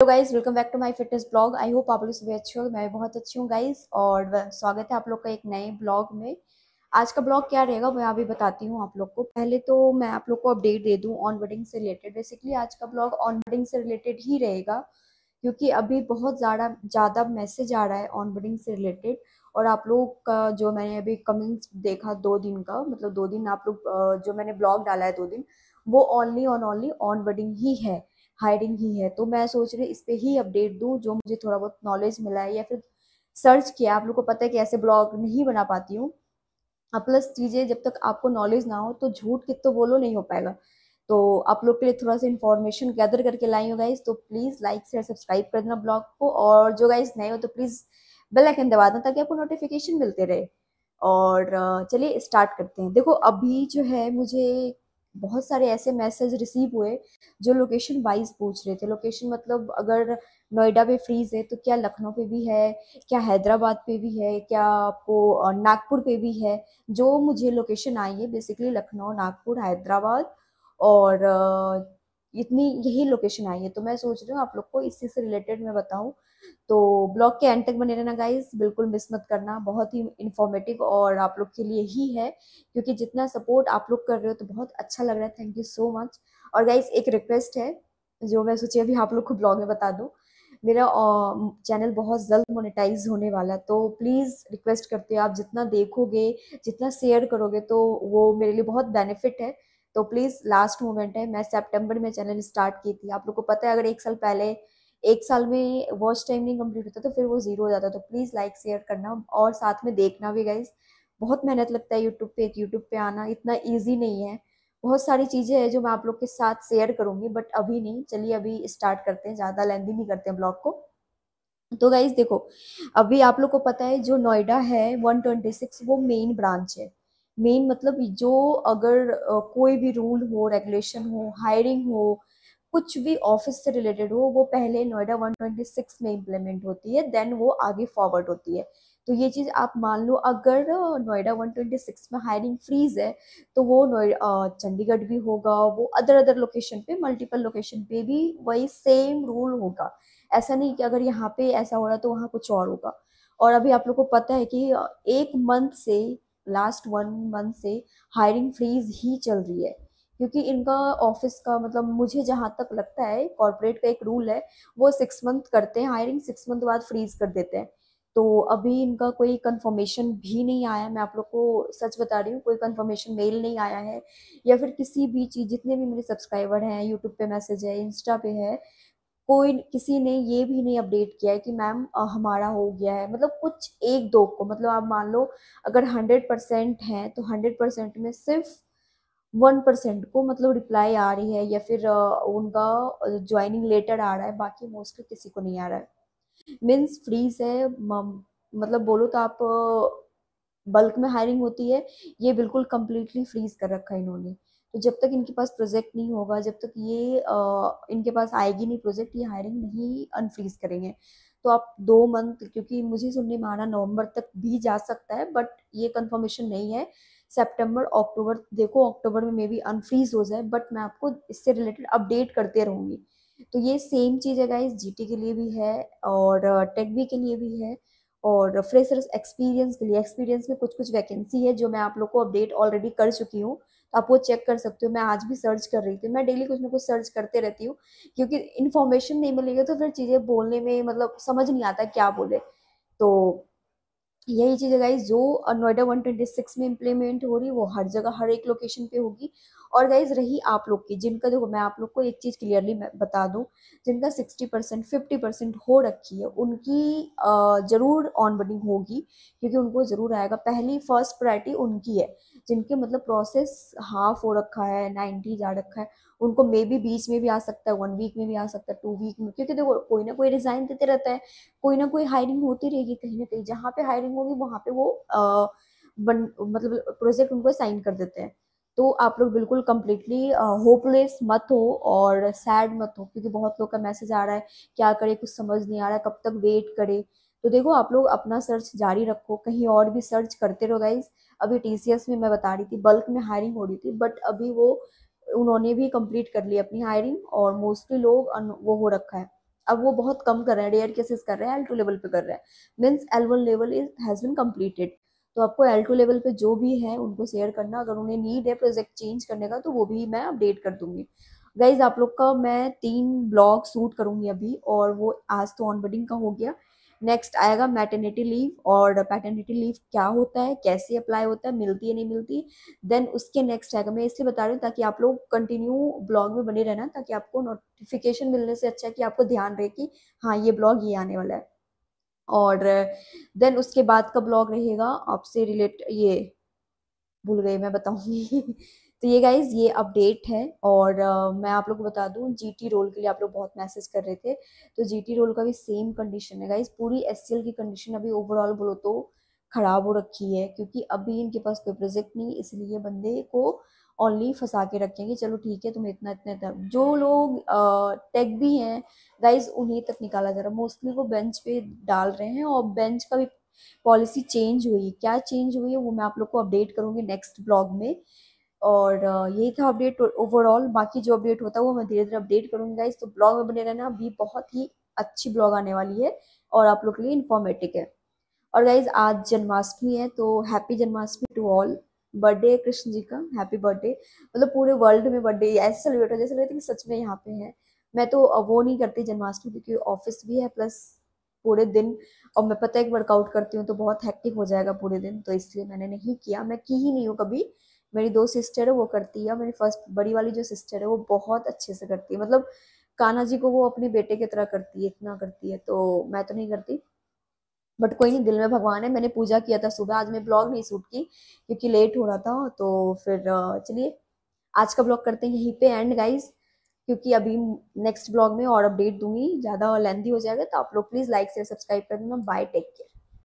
Hello guys welcome back to my fitness blog I hope आप लोग सभी अच्छे हो, मैं बहुत अच्छी हूँ गाइस और स्वागत है आप लोग का एक नए ब्लॉग में। आज का ब्लॉग क्या रहेगा मैं अभी बताती हूँ आप लोग को। पहले तो मैं आप लोग को अपडेट दे दूँ ऑन वर्डिंग से रिलेटेड बेसिकली आज का ब्लॉग ऑन वर्डिंग से रिलेटेड ही रहेगा, क्योंकि अभी बहुत ज़्यादा ज़्यादा मैसेज आ रहा है ऑन वर्डिंग से रिलेटेड और आप लोग का जो मैंने अभी कमेंट्स देखा दो दिन का मतलब दो दिन आप लोग जो मैंने ब्लॉग डाला है दो दिन, वो only on only onboarding ही है। हायरिंग ही है। तो मैं सोच रही इस पर ही अपडेट दूँ जो मुझे थोड़ा बहुत नॉलेज मिला है या फिर सर्च किया। आप लोग को पता है कि ऐसे ब्लॉग नहीं बना पाती हूँ। प्लस चीज़ें जब तक आपको नॉलेज ना हो तो झूठ कित तो बोलो नहीं हो पाएगा। तो आप लोग के लिए थोड़ा सा इन्फॉर्मेशन गैदर करके लाई हो गाइज़ तो प्लीज़ लाइक शेयर सब्सक्राइब कर देना ब्लॉग को। और जो गाइज़ नए हो तो प्लीज़ बेल आइकन दबा देना ताकि आपको नोटिफिकेशन मिलते रहे। और चलिए स्टार्ट करते हैं। देखो, अभी जो है मुझे बहुत सारे ऐसे मैसेज रिसीव हुए, जो लोकेशन वाइज पूछ रहे थे। लोकेशन मतलब अगर नोएडा पे फ्रीज है तो क्या लखनऊ पे भी है? क्या हैदराबाद पे भी है? क्या आपको नागपुर पे भी है? जो मुझे लोकेशन आई है बेसिकली लखनऊ, नागपुर, हैदराबाद और इतनी यही लोकेशन आई है। तो मैं सोच रही हूँ आप लोग को इसी से रिलेटेड मैं बताऊँ। तो ब्लॉग के एंड तक बने रहना गाइस बिल्कुल मिस मत करना। बहुत ही इन्फॉर्मेटिव और आप लोग के लिए ही है, क्योंकि जितना सपोर्ट आप लोग कर रहे हो तो बहुत अच्छा लग रहा है। थैंक यू सो मच और गाइस एक रिक्वेस्ट है, जो मैं सोची अभी आप लोग को ब्लॉग में बता दूँ। मेरा चैनल बहुत जल्द मोनेटाइज होने वाला है तो प्लीज़ रिक्वेस्ट करते हो। आप जितना देखोगे, जितना शेयर करोगे तो वो मेरे लिए बहुत बेनिफिट है। तो प्लीज़ लास्ट मोमेंट है, मैं सितंबर में चैनल स्टार्ट की थी। आप लोग को पता है, अगर एक साल पहले, एक साल में वॉच टाइम नहीं कंप्लीट होता तो फिर वो ज़ीरो हो जाता। तो प्लीज़ लाइक शेयर करना और साथ में देखना भी गाइज़ बहुत मेहनत लगता है यूट्यूब पे यूट्यूब पे आना। इतना ईजी नहीं है। बहुत सारी चीज़ें हैं जो मैं आप लोग के साथ शेयर करूँगी बट अभी नहीं। चलिए, अभी स्टार्ट करते हैं। ज़्यादा लेंदी नहीं करते हैं ब्लॉग को। तो गाइज़ देखो, अभी आप लोग को पता है, जो नोएडा है 126 वो मेन ब्रांच है। मेन मतलब जो अगर कोई भी रूल हो रेगुलेशन हो हायरिंग हो, कुछ भी ऑफ़िस से रिलेटेड हो, वो पहले नोएडा 126 में इम्प्लीमेंट होती है देन वो आगे फॉरवर्ड होती है। तो ये चीज़ आप मान लो, अगर नोएडा 126 में हायरिंग फ्रीज है तो वो चंडीगढ़ भी होगा, वो अदर अदर लोकेशन पे मल्टीपल लोकेशन पे भी वही सेम रूल होगा। ऐसा नहीं कि अगर यहाँ पे ऐसा हो रहा तो वहाँ कुछ और होगा। और अभी आप लोग को पता है कि एक मंथ से लास्ट वन मंथ से हायरिंग फ्रीज ही चल रही है। क्योंकि इनका ऑफ़िस का मतलब मुझे जहाँ तक लगता है कॉरपोरेट का एक रूल है, वो सिक्स मंथ करते हैं हायरिंग सिक्स मंथ बाद फ्रीज कर देते हैं। तो अभी इनका कोई कंफर्मेशन भी नहीं आया, मैं आप लोग को सच बता रही हूँ, कोई कंफर्मेशन मेल नहीं आया है। या फिर किसी भी चीज़, जितने भी मेरे सब्सक्राइबर हैं यूट्यूब पे मैसेज है इंस्टा पे है कोई किसी ने ये भी नहीं अपडेट किया है कि मैम हमारा हो गया है। मतलब कुछ एक दो को मतलब आप मान लो अगर हंड्रेड परसेंट हैं तो हंड्रेड परसेंट में सिर्फ़ वन परसेंट को मतलब रिप्लाई आ रही है या फिर उनका ज्वाइनिंग लेटर आ रहा है, बाकी मोस्टली किसी को नहीं आ रहा है। मीन्स फ्रीज है मतलब बोलो तो आप बल्क में हायरिंग होती है, ये बिल्कुल कम्प्लीटली फ्रीज कर रखा है इन्होंने। तो जब तक इनके पास प्रोजेक्ट नहीं होगा जब तक ये आ, इनके पास आएगी नहीं प्रोजेक्ट ये हायरिंग नहीं अनफ्रीज करेंगे। तो आप दो मंथ क्योंकि मुझे सुनने में आना नवंबर तक भी जा सकता है बट ये कंफर्मेशन नहीं है। सितंबर अक्टूबर देखो अक्टूबर में मे बी अनफ्रीज हो जाए बट मैं आपको इससे रिलेटेड अपडेट करते रहूँगी। तो ये सेम चीज़ है गाइस जीटी के लिए भी है और टेक बी के लिए भी है और फ्रेशर्स एक्सपीरियंस के लिए एक्सपीरियंस में कुछ कुछ वैकेंसी है जो मैं आप लोग को अपडेट ऑलरेडी कर चुकी हूँ। तो आप वो चेक कर सकते हो। मैं आज भी सर्च कर रही थी। मैं डेली कुछ ना कुछ सर्च करते रहती हूँ, क्योंकि इन्फॉर्मेशन नहीं मिलेगी तो फिर चीज़ें बोलने में मतलब समझ नहीं आता क्या बोले। तो यही चीज़ गाइज़ जो नोएडा 126 में इम्प्लीमेंट हो रही है, वो हर जगह, हर एक लोकेशन पे होगी। और गाइज़ रही आप लोग की, जिनका देखो, मैं आप लोग को एक चीज़ क्लियरली बता दूँ, जिनका 60 परसेंट फिफ्टी परसेंट हो रखी है, उनकी ज़रूर ऑन होगी, क्योंकि उनको ज़रूर आएगा। पहली फ़र्स्ट प्रायरिटी उनकी है। जिनके मतलब प्रोसेस हाफ़ हो रखा है नाइन्टी जा रखा है, उनको मे बी बीच में भी आ सकता है वन वीक में भी आ सकता है टू वीक में, क्योंकि देखो, कोई ना कोई रिज़ाइन देते रहता है, कोई ना कोई हायरिंग होती रहेगी कहीं ना कहीं, जहाँ पे हायरिंग होगी, वहाँ पे वो बन मतलब प्रोजेक्ट उनको साइन कर देते हैं। तो आप लोग बिल्कुल कम्प्लीटली होपलेस मत हो और सैड मत हो, क्योंकि बहुत लोग का मैसेज आ रहा है, क्या करे, कुछ समझ नहीं आ रहा है, कब तक वेट करे। तो देखो, आप लोग अपना सर्च जारी रखो, कहीं और भी सर्च करते रहो गाइज़ अभी TCS में मैं बता रही थी बल्क में हायरिंग हो रही थी बट अभी वो, उन्होंने भी कंप्लीट कर ली अपनी हायरिंग और मोस्टली लोग वो हो रखा है। अब वो बहुत कम कर रहे हैं रेयर केसेस कर रहे हैं एल टू लेवल पे कर रहे हैं। Means L one level is has been completed तो आपको एल टू लेवल पे जो भी है, उनको शेयर करना, अगर उन्हें नीड है प्रोजेक्ट चेंज करने का तो वो भी मैं अपडेट कर दूँगी। गाइज़ आप लोग का मैं तीन ब्लॉग शूट करूँगी अभी और वो आज तो ऑन का हो गया। नेक्स्ट आएगा मैटर्निटी लीव और पैटर्निटी लीव क्या होता है? कैसे अप्लाई होता है? मिलती है, नहीं मिलती? देन उसके नेक्स्ट आएगा। मैं इसलिए बता रही हूँ ताकि आप लोग कंटिन्यू ब्लॉग में बने रहना ताकि आपको नोटिफिकेशन मिलने से अच्छा कि आपको ध्यान रहे कि हाँ ये ब्लॉग ये आने वाला है। और देन उसके बाद का ब्लॉग रहेगा। आपसे रिलेट ये भूल गई मैं बताऊँगी। तो ये गाइज़ ये अपडेट है और uh, मैं आप लोग को बता दूँ जीटी रोल के लिए आप लोग बहुत मैसेज कर रहे थे। तो जीटी रोल का भी सेम कंडीशन है गाइज़ पूरी एससीएल की कंडीशन अभी ओवरऑल बोलो तो ख़राब हो रखी है क्योंकि अभी इनके पास कोई प्रोजेक्ट नहीं इसलिए बंदे को ओनली फंसा के रखेंगे चलो ठीक है तुम्हें इतना इतना इतना। जो लोग टेक भी हैं गाइज़ उन्हें तक निकाला जा रहा है। मोस्टली वो बेंच पे डाल रहे हैं और बेंच का भी पॉलिसी चेंज हुई क्या चेंज हुई है वो मैं आप लोग को अपडेट करूँगी नेक्स्ट ब्लॉग में। और यही था अपडेट ओवरऑल बाकी जो अपडेट होता है वो मैं धीरे धीरे अपडेट करूँगी गाइज़ तो ब्लॉग में बने रहना। अभी बहुत ही अच्छी ब्लॉग आने वाली है और आप लोग के लिए इन्फॉर्मेटिव है। और गाइज़ आज जन्माष्टमी है तो happy Janmashtami to all birthday Krishna ji का हैप्पी बर्थडे मतलब पूरे वर्ल्ड में बर्थडे ऐसे सेलिब्रेट हो जैसे लगता है कि सच में यहाँ पे है। मैं तो वो नहीं करती जन्माष्टमी क्योंकि ऑफ़िस भी है प्लस पूरे दिन। और मैं पता है वर्कआउट करती हूँ तो बहुत हैक्टिक हो जाएगा पूरे दिन तो इसलिए मैंने नहीं किया। मैं की ही नहीं हूँ कभी। मेरी दो सिस्टर है, वो करती है, मेरी फ़र्स्ट बड़ी वाली जो सिस्टर है, वो बहुत अच्छे से करती है। मतलब कान्हा जी को वो अपने बेटे की तरह करती है, इतना करती है तो मैं तो नहीं करती। बट कोई नहीं, दिल में भगवान है, मैंने पूजा किया था सुबह, आज मैं ब्लॉग नहीं शूट की, क्योंकि लेट हो रहा था तो फिर चलिए, आज का ब्लॉग करते हैं यहीं पे एंड गाइज़ क्योंकि अभी नेक्स्ट ब्लॉग में और अपडेट दूँगी, ज़्यादा लेंदी हो जाएगा तो आप लोग प्लीज़ लाइक शेयर सब्सक्राइब कर देना बाय टेक केयर